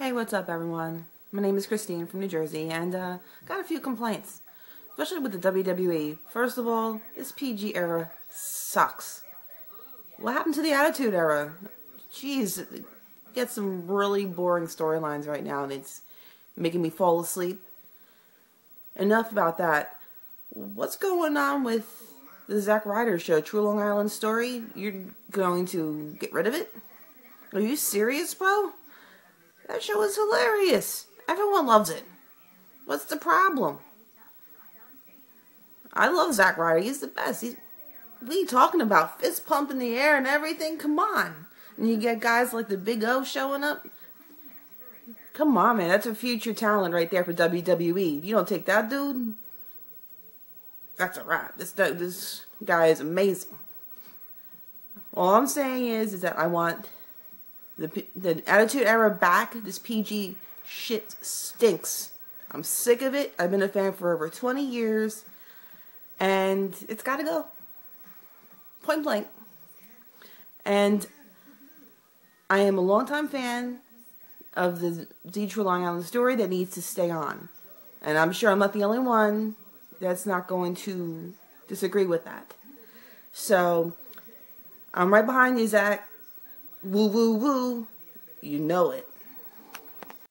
Hey, what's up, everyone? My name is Christine from New Jersey, and uh, got a few complaints, especially with the WWE. First of all, this PG era sucks. What happened to the Attitude era? Jeez, get some really boring storylines right now, and it's making me fall asleep. Enough about that. What's going on with the Zack Ryder show, True Long Island Story? You're going to get rid of it? Are you serious, bro? That show is hilarious. Everyone loves it. What's the problem? I love Zack Ryder. He's the best. He's, you talking about? Fist pump in the air and everything? Come on. And you get guys like the Big O showing up. Come on, man. That's a future talent right there for WWE. You don't take that dude, that's a wrap. This this guy is amazing. All I'm saying is, is that I want the the Attitude Era back. This PG shit stinks. I'm sick of it. I've been a fan for over 20 years, and it's got to go. Point blank. And I am a longtime fan of the True Long Island story that needs to stay on. And I'm sure I'm not the only one that's not going to disagree with that. So I'm right behind you, Zack. Woo, woo, woo. You know it.